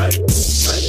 Hey, hey.